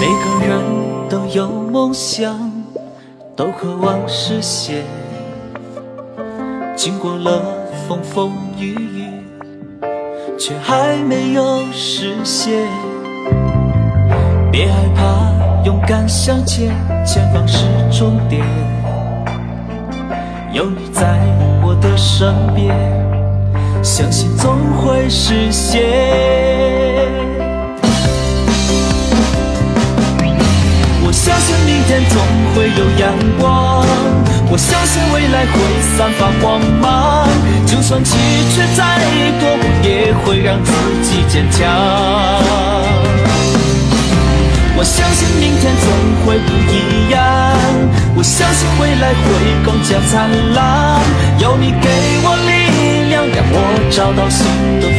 每个人都有梦想，都渴望实现。经过了风风雨雨，却还没有实现。别害怕，勇敢向前，前方是终点。有你在我的身边，相信总会实现。相信明天总会有阳光，我相信未来会散发光芒。就算崎岖再多，我也会让自己坚强。我相信明天总会不一样，我相信未来会更加灿烂。有你给我力量，让我找到新的方向。